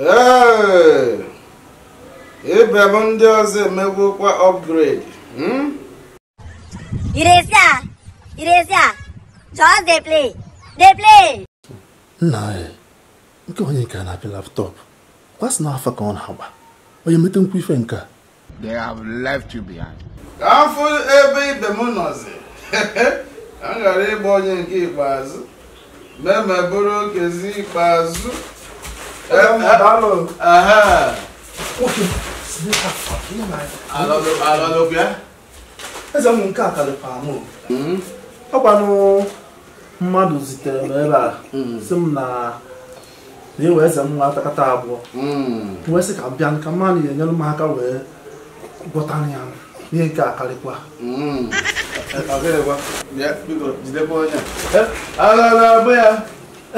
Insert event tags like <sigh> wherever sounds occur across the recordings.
Ee, ibe m ndị ọzọ emegwokwa upgrade hmm? Just dey play. Dey play. nna ya nke onye nke a na-apịa laptọpụ kwasị na afọ ka ọ na-agba onye mete nkwu ife nke a They have left you behind. ka fụ ebe ibe m nọzi <laughs> m ghara ịgba onye nke ikpeazụ meme bụrụ okezi ikpeazụ eze m nke a karịkwa m ọkwanụ mmadụ zitere m ebe a si m na na ewe eze m nwa atakata abụọ wee sị ka m bịa ka mmadụ ga-enyere m aka wee gwọtara ya ihe nke a karịkwa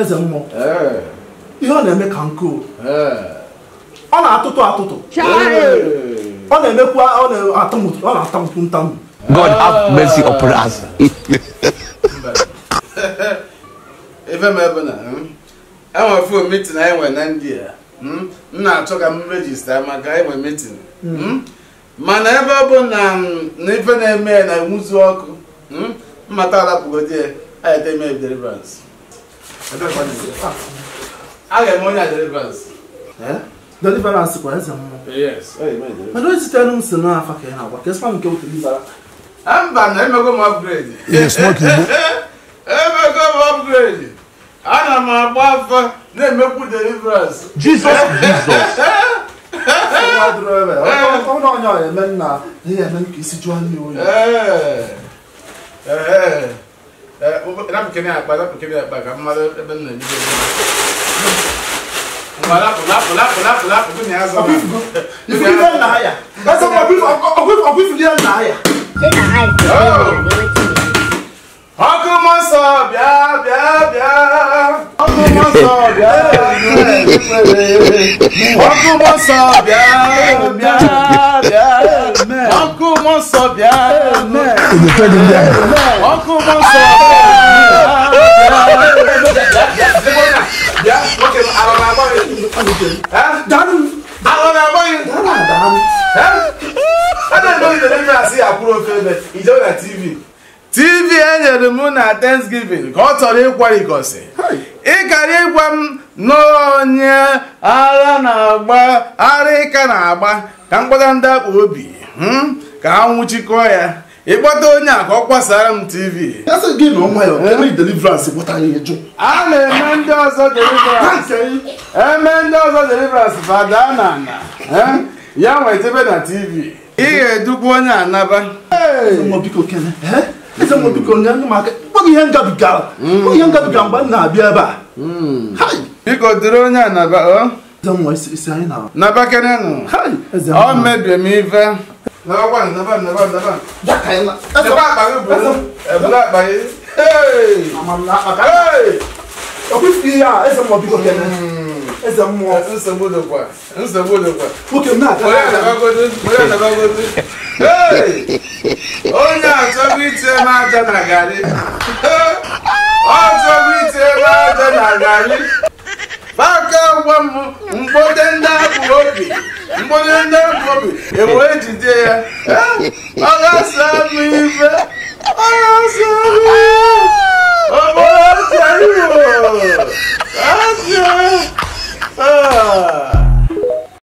eze mmụọ ihe ọ na-eme ka nkoo ee. ọ na-atụtụ atụtụ. Ọ na-emekwa ọ na-atụ m- ọ na-ata mkpu ntamu. God have mercy upon us. <laughs> ife m ebe na mm, enwe fon mitin anyị nwe na ndị a mm, m na-achọ ka m rejista maka enwe mitin mm, mana ebe ọ bụ na ife na-eme ya na enwuzu ọkụ mm, mmata alapụgodi ya a ga eme deliverance. A ga-eme onye a deliverance deliverance kwa eze mmụọ yes ọ ga-eme deliverance. mana o zitere m si n'afọ ka ị na-agwa ka m nke otu dibara Ah, mba na emego m upgrade Igbo? emego m upgrade ana m agba afa na-emekwu deliverance Jesus, Jesus. nwa dụrụ ebe ọ na onye ọ eme nna ihe eme ka isi jụọ Ee, ee, ee, ụbọ- napụkene akpa napụkene akpa ka mmadụ ebe m na-ebido Ngwa, lapụ lapụ lapụ lapụ lapụ gị na ya zọ ifu ife nna ya eze mmụọ ọgwụ ifili ya nna ya Say na eye dey dey wetin dey. ọkụ mmụọ nsọ bịa bịa bịa ọkụ mmụọ nsọ bịa ọkụ mmụọ nsọ bịa bịa bịa ọkụ mmụọ nsọ bịa ọkụ mmụọ nsọ bịa nwoke m na-agba ya tv enyere m na thanksgiving ka ọ chọrọ ịkwa ikosi ịkara ịgwa m na onye agha na-agba ara ịka na-agba ka m gbada ndị akpa obi hmm? ka ha ya ịkpọta onye a ka ọ kwasara m tv na jụ a na-eme ndị ọzọ deliverance. Eme ndị ọzọ deliverance fada na ana eh? ya nwetebe na tv ị ga-edukwa onye anaba biko kene. Eze mmụọ biko duru onye anaba o eze mmụọ isi isi anyị na naba kenenụ hai eze ọ mebie m ife. Nabakwa naba naba naba bịa ka anyị na eze ebe akpa gị bụrụ ebule akpa gị Hey! amam na akpa ka Hey! ọkwa ifili ya eze mmụọ biko kene eze mmụọ nsogbu dịkwa nsogbu dịkwa nwoke m na-aga onye anabagodo onye anabagodo Hey! onye achọghị itinye m aja na garị ọ chọghị itinye m aja na garị Baka gwa m mgbode ndị abụ obi mgbode ndị abụ obi ewee jide ya Eh, ọ ghasa m